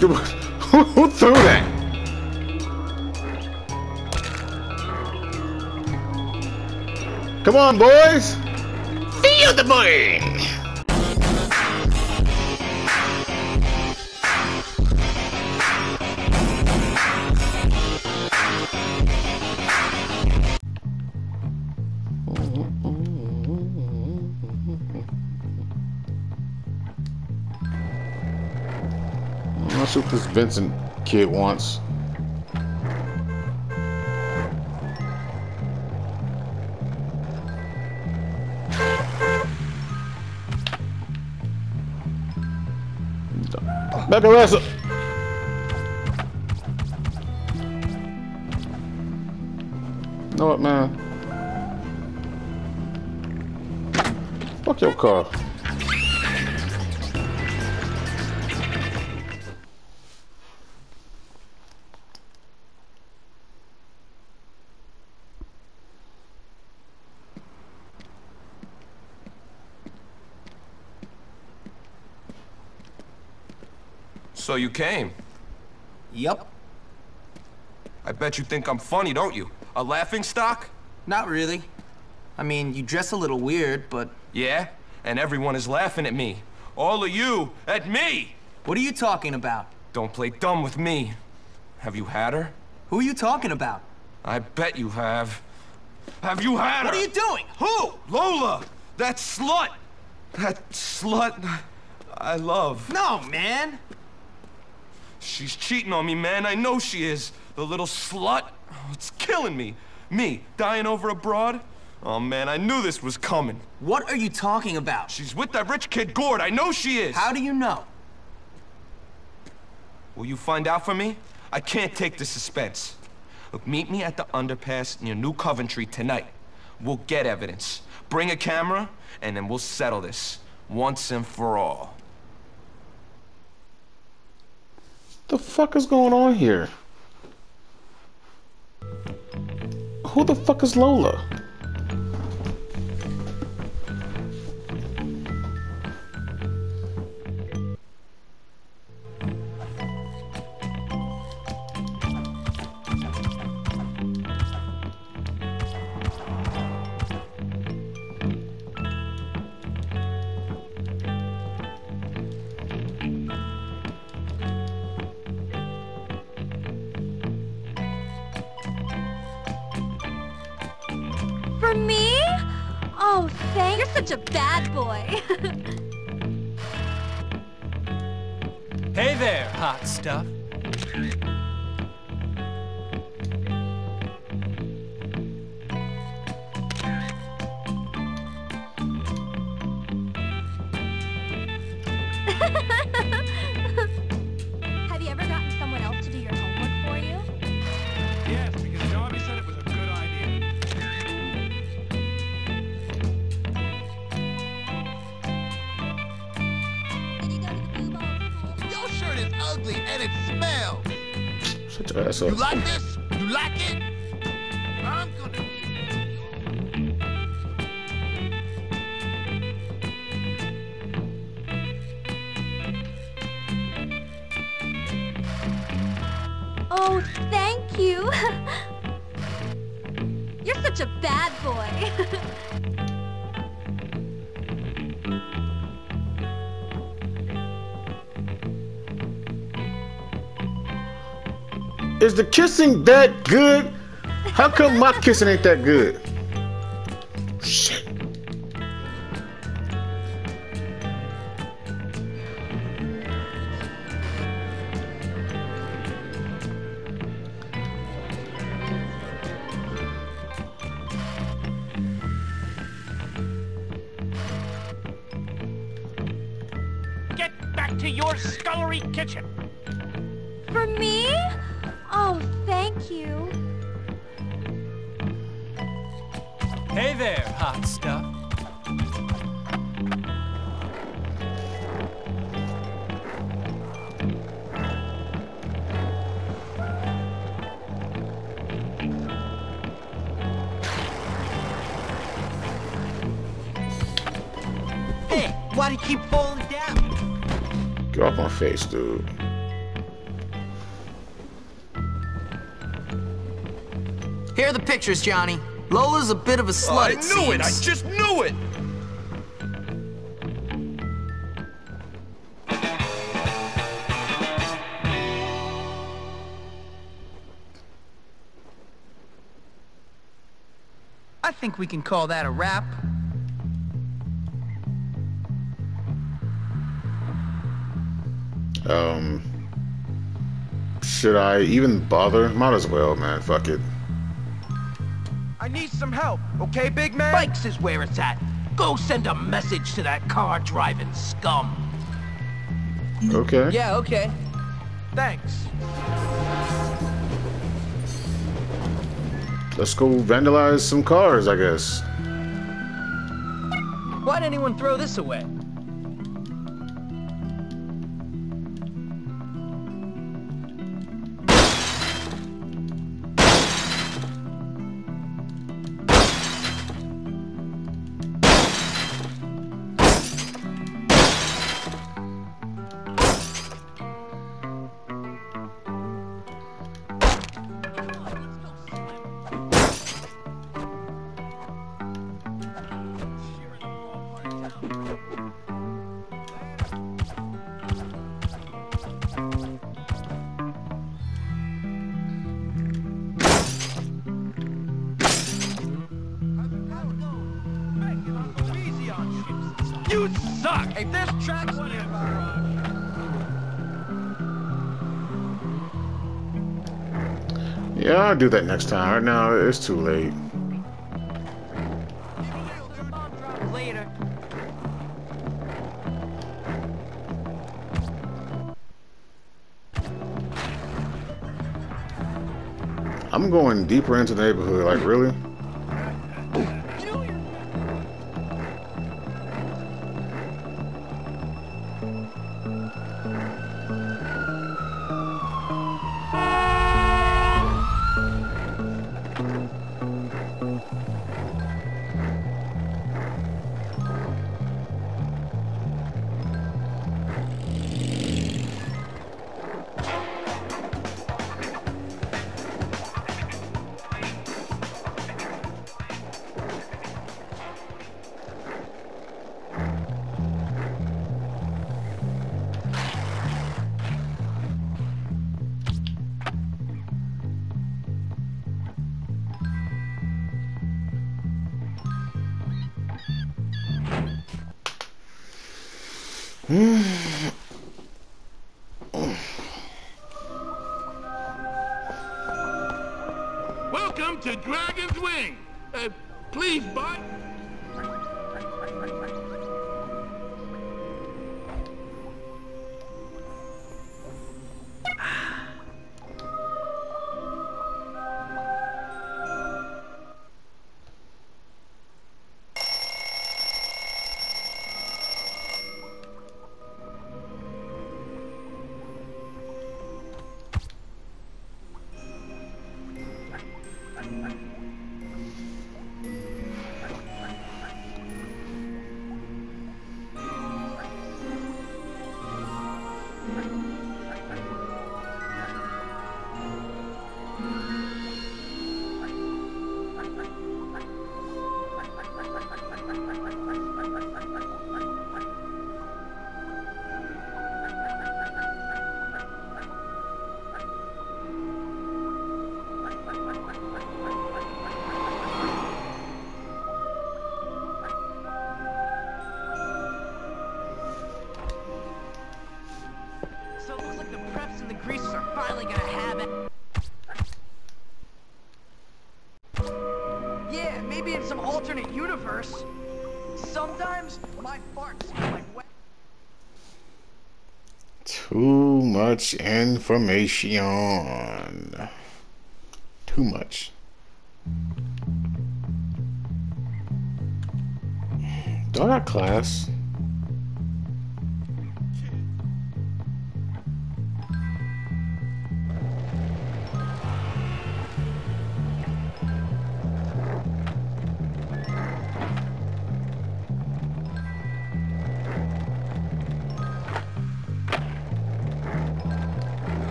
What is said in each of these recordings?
who, threw that? Come on, boys! Feel the burn! This Vincent kid wants. Back your ass up. Know what, man? Fuck your car. So you came. Yup. I bet you think I'm funny, don't you? A laughing stock? Not really. I mean, you dress a little weird, but... Yeah? And everyone is laughing at me. All of you, at me! What are you talking about? Don't play dumb with me. Have you had her? Who are you talking about? I bet you have. Have you had What her? What are you doing? Who? Lola! That slut! That slut I love. No, man. She's cheating on me, man. I know she is. The little slut. Oh, it's killing me. Me, dying over a broad? Oh, man, I knew this was coming. What are you talking about? She's with that rich kid, Gord. I know she is. How do you know? Will you find out for me? I can't take the suspense. Look, meet me at the underpass near New Coventry tonight. We'll get evidence. Bring a camera, and then we'll settle this once and for all. The fuck is going on here? Who the fuck is Lola? Hey there, hot stuff. Shut You like this? Is the kissing that good? How come my kissing ain't that good? Shit. Hey, why do you keep falling down? Get off my face, dude. Here are the pictures, Johnny. Lola's a bit of a slut, Oh, I it knew it! I just knew it! I think we can call that a wrap. Should I even bother? Might as well, man. Fuck it. I need some help, okay, big man? Bikes is where it's at. Go send a message to that car driving scum. Okay. Yeah, okay. Thanks. Let's go vandalize some cars, I guess. Why'd anyone throw this away? Do that next time. Right now, it's too late. I'm going deeper into the neighborhood. Like, really? Welcome to Dragon's Wing. Uh, please buy. Much information. Too much. Do I got class?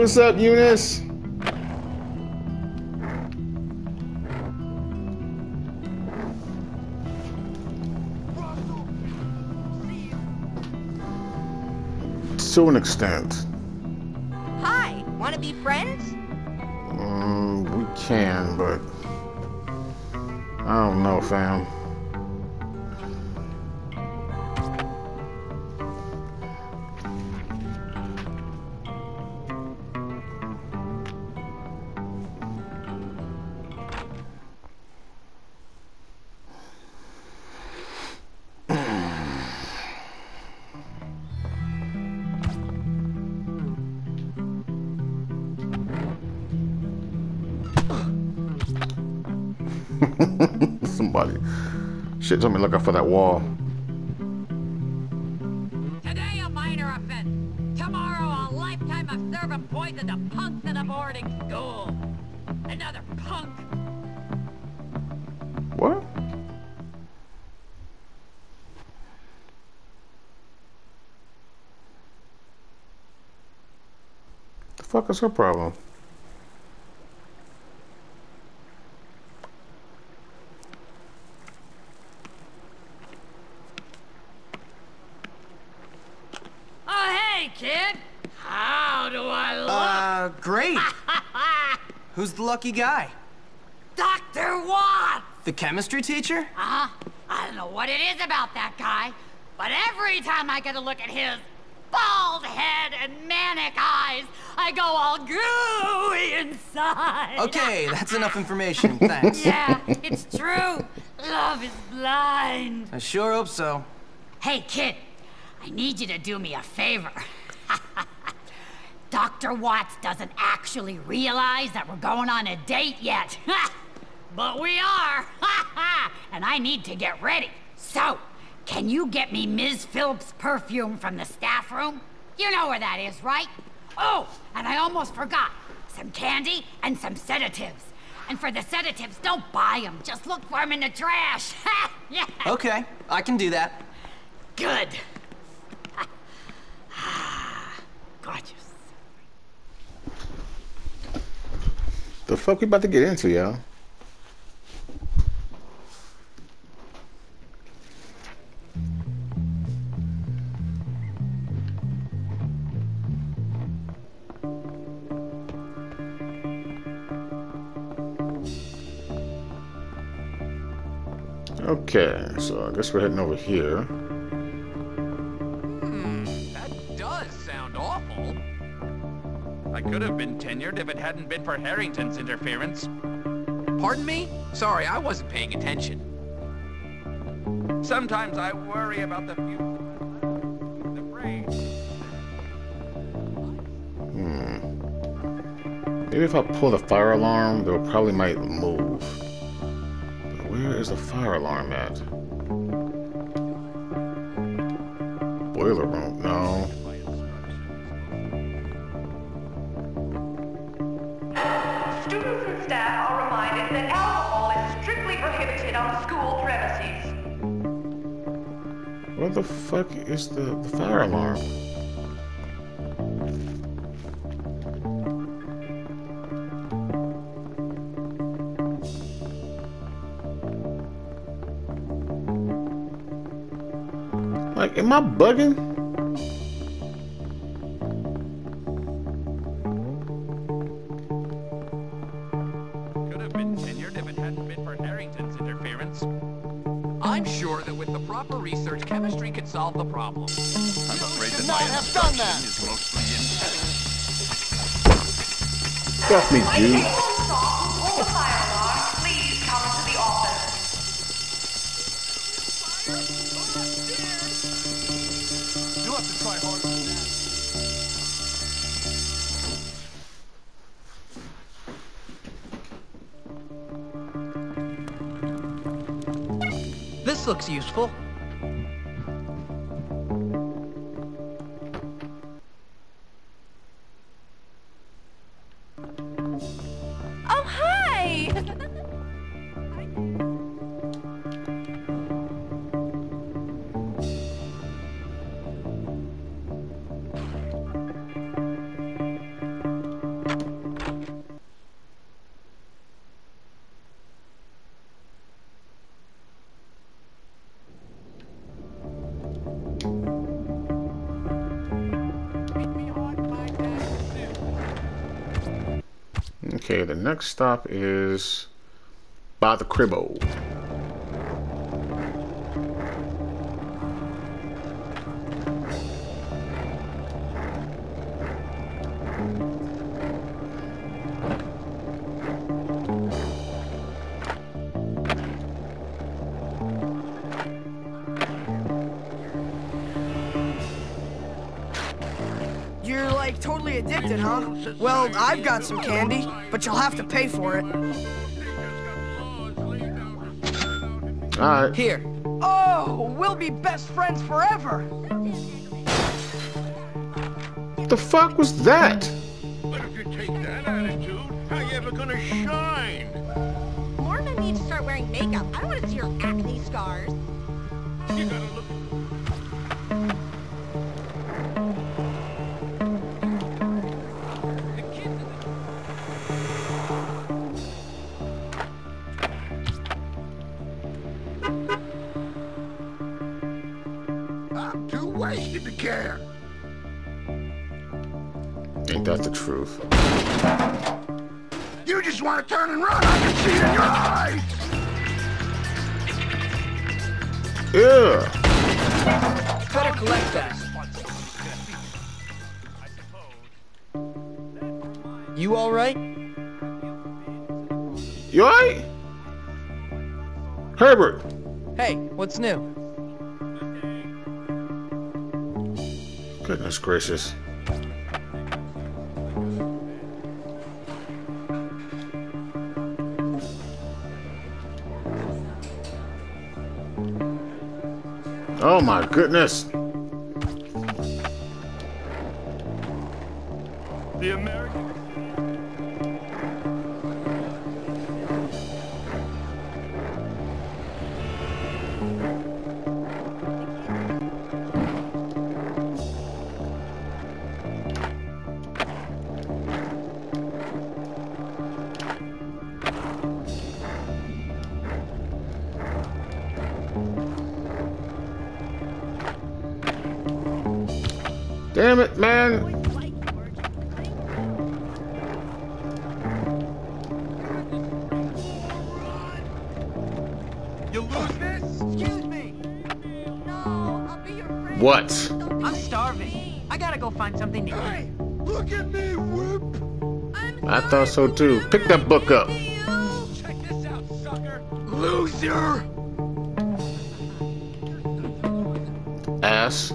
What's up, Eunice? To an extent. Hi, wanna be friends? Mm, we can, but I don't know, fam. Somebody. Shit told me to look out for that wall. Today a minor offense. Tomorrow a lifetime of serving poison to punks in a boarding school. Another punk. What? The fuck is her problem? Oh, hey, kid. How do I look? Uh, great. Who's the lucky guy? Dr. Watt! The chemistry teacher? Uh-huh. I don't know what it is about that guy, but every time I get a look at his bald head and manic eyes, I go all gooey inside. Okay, that's enough information. Thanks. Yeah, it's true. Love is blind. I sure hope so. Hey, kid, I need you to do me a favor. Dr. Watts doesn't actually realize that we're going on a date yet. but we are. and I need to get ready. So, can you get me Ms. Phillips' perfume from the staff room? You know where that is, right? Oh, and I almost forgot. Some candy and some sedatives. And for the sedatives, don't buy them. Just look for them in the trash. yeah. Okay, I can do that. Good. Ah, gorgeous. The fuck we about to get into, y'all? Okay, so I guess we're heading over here. Could have been tenured if it hadn't been for Harrington's interference. Pardon me? Sorry, I wasn't paying attention. Sometimes I worry about the future. Brain. Hmm. Maybe if I pull the fire alarm, they'll probably might move. But where is the fire alarm at? Boiler room? Fuck is the, the fire alarm? Like, am I bugging? Problem. I'm afraid that my instruction is mostly in Get off me, dude. Okay, the next stop is by the cribbo. Like totally addicted, huh? Well, I've got some candy, but you'll have to pay for it. Alright. Here. Oh, we'll be best friends forever. What the fuck was that? But if you take that attitude, how are you ever gonna shine? Mormon needs to start wearing makeup. I don't want to see your acne scars. You gotta look. Wasted to care. Ain't that the truth? You just want to turn and run. I can see it in your eyes. Yeah. Better collect that. You all right? You alright? Herbert. Hey, what's new? Goodness gracious. Oh my goodness. Damn it, man. You lose this? Excuse me. No, I'll be your friend. What? I'm starving. I gotta go find something to eat. Hey, look at me, whip. I thought so too. Pick that book up. Check this out, sucker. Loser. Ass.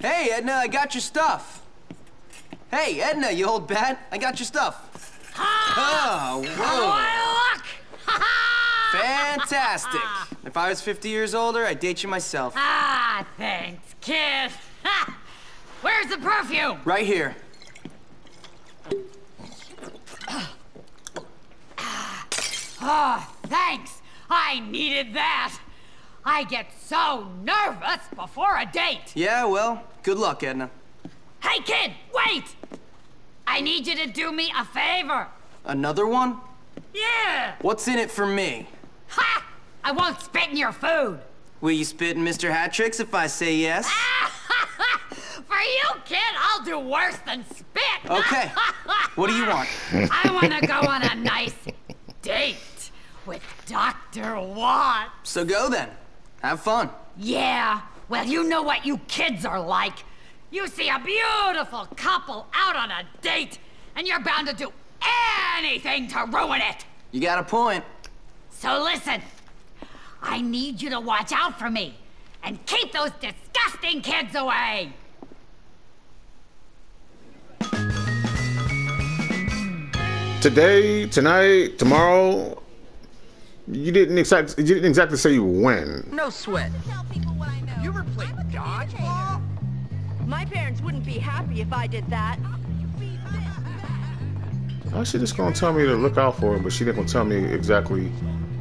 Hey, Edna, I got your stuff. Hey, Edna, you old bat, I got your stuff. Oh, whoa. I look! Fantastic. If I was 50 years older, I'd date you myself. ah, thanks, kid. Ha! Where's the perfume? Right here. Oh, thanks. I needed that. I get so nervous before a date. Yeah, well, good luck, Edna. Hey, kid, wait! I need you to do me a favor. Another one? Yeah! What's in it for me? Ha! I won't spit in your food. Will you spit in Mr. Hattrick's if I say yes? For you, kid, I'll do worse than spit. Okay. What do you want? I want to go on a nice date with Dr. Watt. So go then. Have fun. Yeah, well, you know what you kids are like. You see a beautiful couple out on a date, and you're bound to do anything to ruin it. You got a point. So listen, I need you to watch out for me and keep those disgusting kids away. Today, tonight, tomorrow. You didn't exactly. You didn't exactly say you when. No sweat. You ever played dodgeball? My parents wouldn't be happy if I did that. How she just gonna tell me to look out for her, but she didn't gonna tell me exactly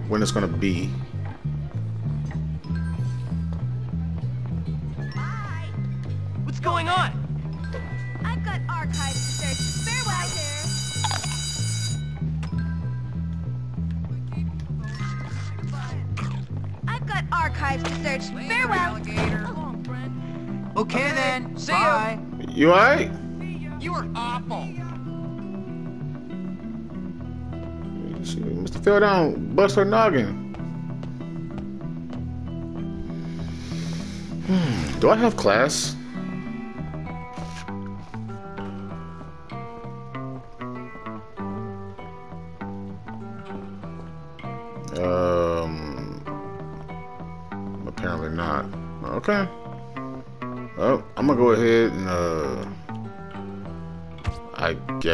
when it's gonna be. What's going on? I've got archives to search. Farewell I've got archives to search. Farewell. Okay then. See ya. You alright? You are awful. She must have fell down, bust her noggin. Hmm, do I have class?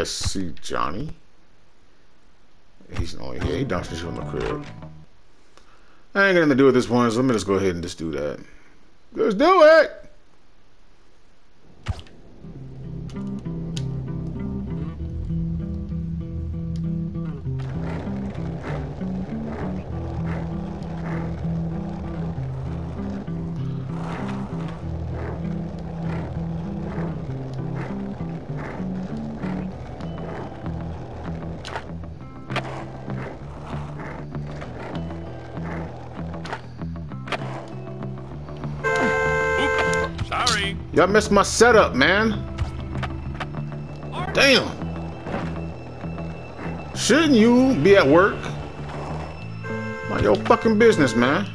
Guess see Johnny. He's only here. He downstairs from the crib. I ain't got nothing to do with this one, so let me just go ahead and just do that. Let's do it! Y'all missed my setup, man. Damn. Shouldn't you be at work? Mind your fucking business, man.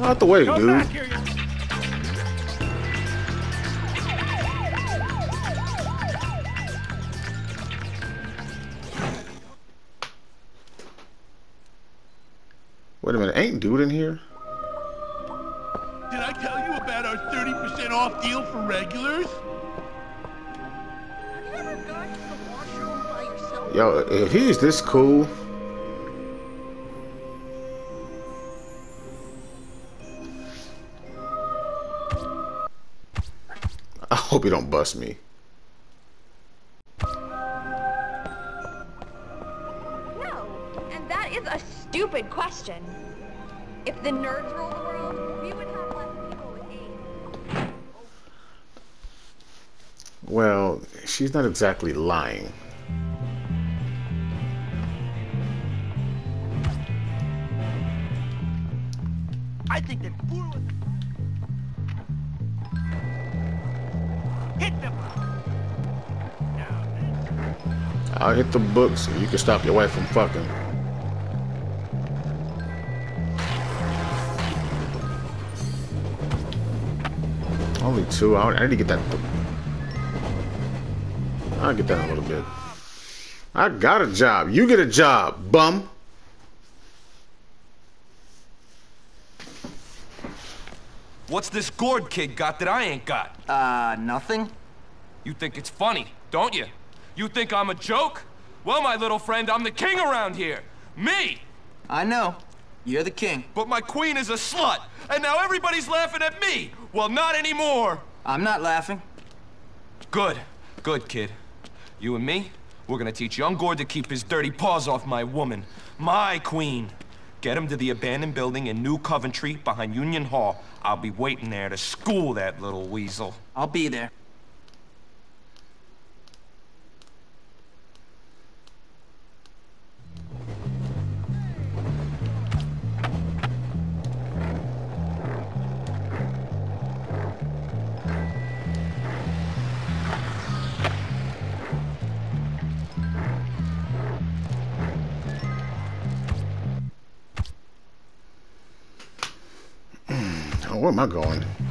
Out the way, dude. Yourself? Yo, if he's this cool, I hope he don't bust me. No, and that is a stupid question. If the nerds rule Well, she's not exactly lying. I think that fool was... Hit them. I'll hit the books so you can stop your wife from fucking. Only two. I I need to get that. I'll get down a little bit. I got a job. You get a job, bum. What's this Gord kid got that I ain't got? Uh, nothing? You think it's funny, don't you? You think I'm a joke? Well, my little friend, I'm the king around here. Me! I know. You're the king. But my queen is a slut, and now everybody's laughing at me. Well, not anymore. I'm not laughing. Good, good, kid. You and me, we're gonna teach young Gord to keep his dirty paws off my woman, my queen. Get him to the abandoned building in New Coventry behind Union Hall. I'll be waiting there to school that little weasel. I'll be there. Where am I going?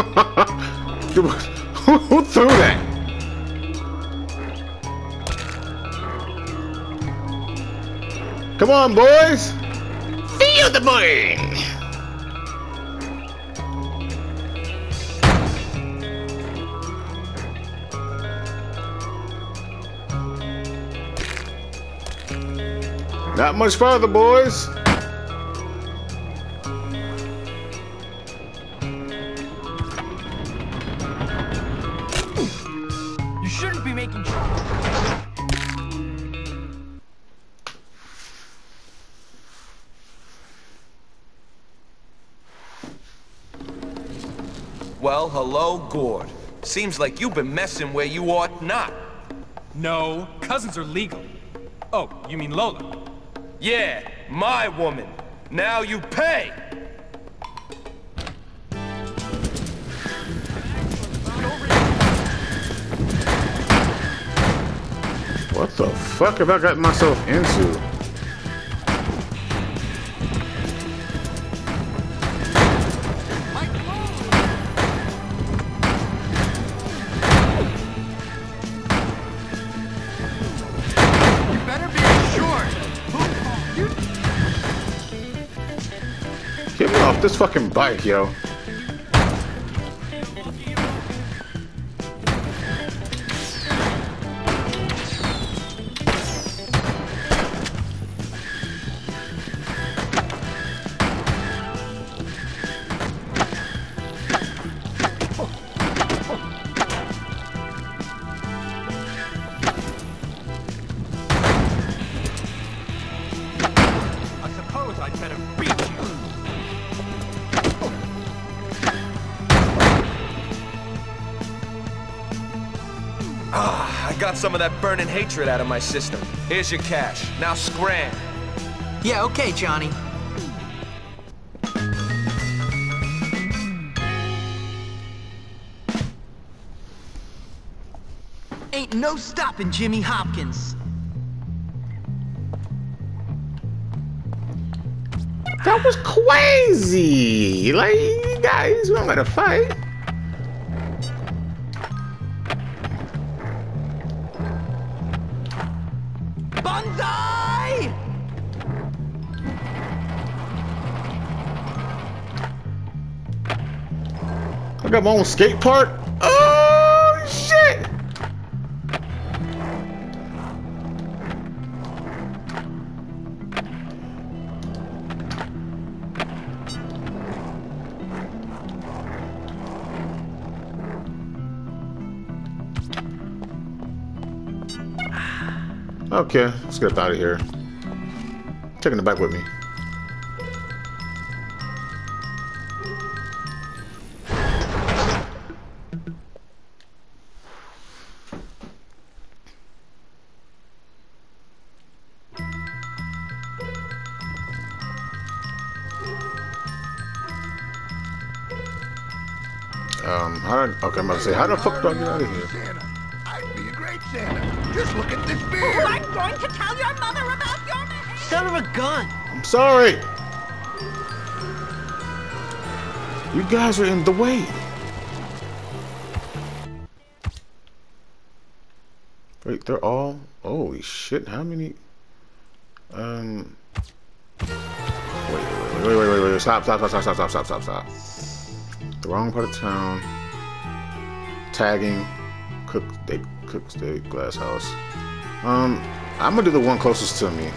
who, threw that? Come on, boys! Feel the burn! Not much further, boys. Well, hello, Gord. Seems like you've been messing where you ought not. No, cousins are legal. Oh, you mean Lola? Yeah, my woman. Now you pay! What the fuck have I got myself into? This fucking bike, yo. Some of that burning hatred out of my system. Here's your cash. Now scram. Yeah, okay, Johnny. Ain't no stopping Jimmy Hopkins. That was crazy! Like, you guys, we don't gotta fight. Banzai! I got my own skate park. Okay, let's get up out of here. Taking the bike with me. Um, how do okay, I'm about to say, how the fuck do I get out of here? Santa. Just look at this beard. I'm going to tell your mother about your behavior. Son of a gun. I'm sorry. You guys are in the way. Wait, they're all. Holy shit! How many? Um. Wait, wait, wait, wait, wait, wait! Stop! Stop! Stop! Stop! Stop! Stop! Stop! Stop! The wrong part of town. Tagging. Cook. They Cook State, Glass House. Um, I'm gonna do the one closest to me.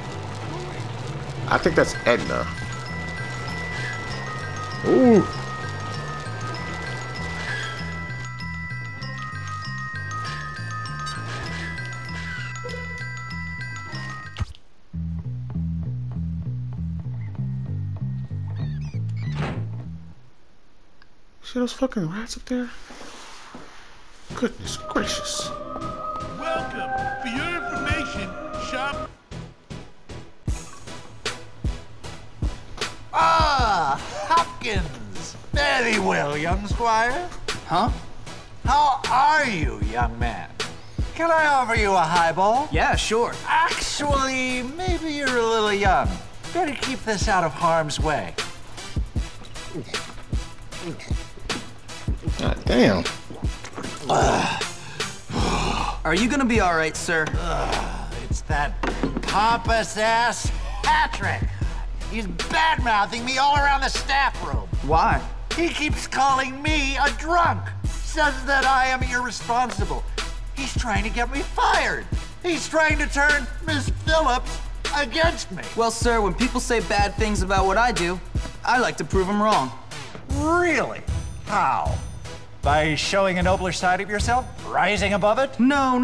I think that's Edna. Ooh. See those fucking rats up there? Goodness gracious. Welcome. For your information, shop. Ah, Hopkins. Very well, young squire. Huh? How are you, young man? Can I offer you a highball? Yeah, sure. Actually, maybe you're a little young. Better keep this out of harm's way. God damn. Are you gonna be all right, sir? It's that pompous ass Hattrick. He's bad mouthing me all around the staff room. Why? He keeps calling me a drunk. Says that I am irresponsible. He's trying to get me fired. He's trying to turn Miss Phillips against me. Well, sir, when people say bad things about what I do, I like to prove them wrong. Really? How? By showing a nobler side of yourself? Rising above it? No,